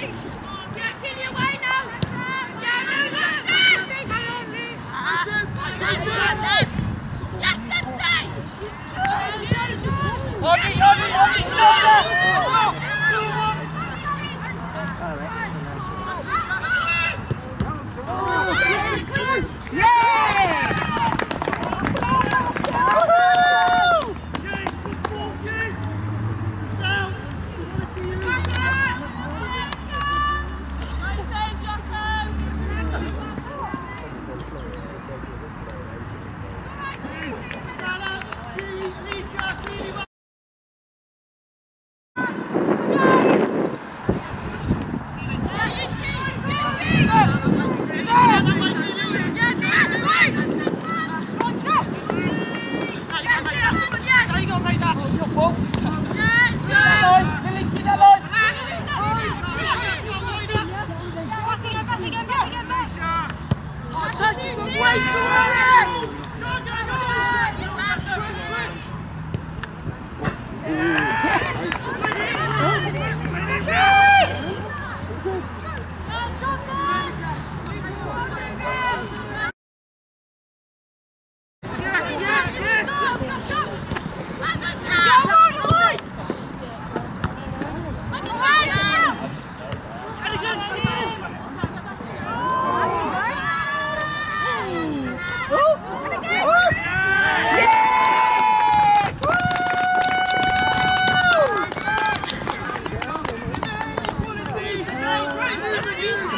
Yes, that's it! Hold it, hold it, hold it, stop that! Yeah.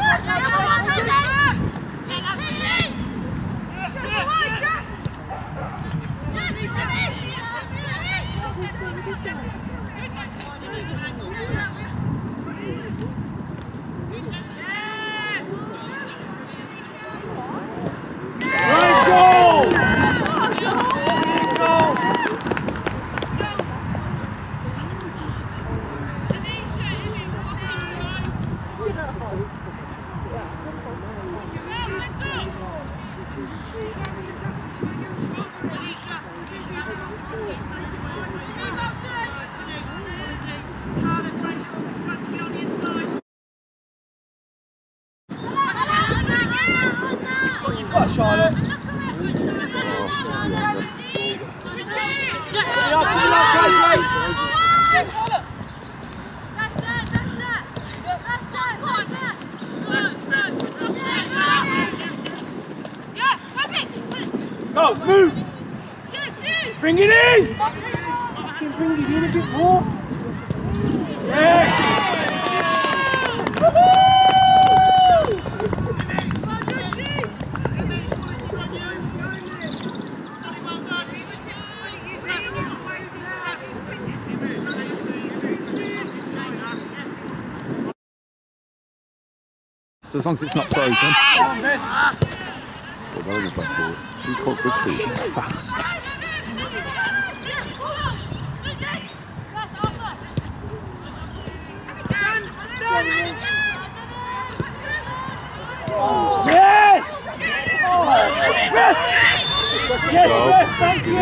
Go, move! Bring it in! Fucking bring it in a bit more. Yes! So as long as it's not frozen. Well, that was back. She's quite good for you. She's fast. Yes! Yes! Yes, Well, thank you.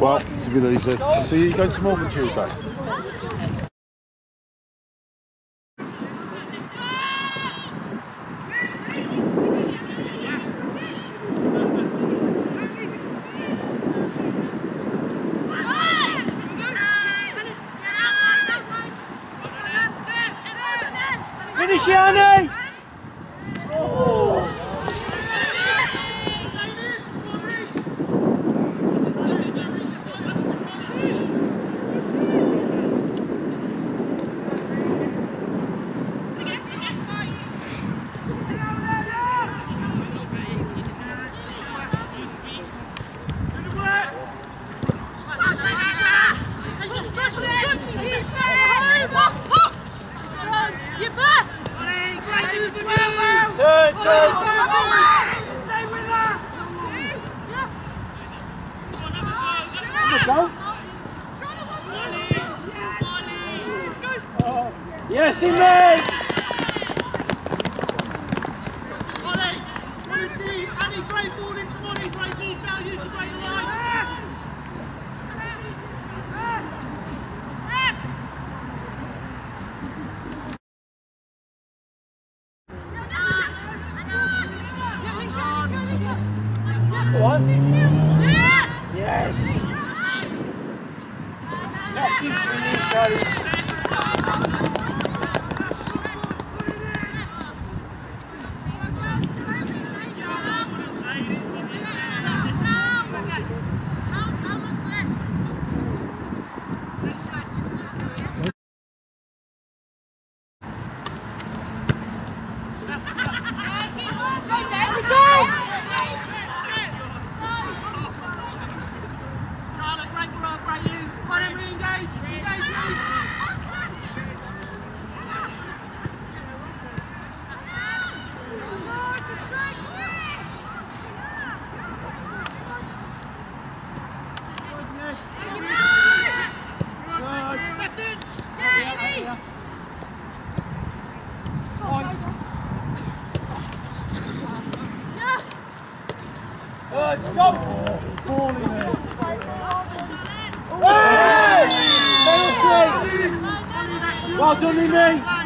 Well, it's a bit easy. So you going to Morgan Tuesday? Finish, Yanni. Good go. Yes, in there. Fucking finish, Volta seu mim!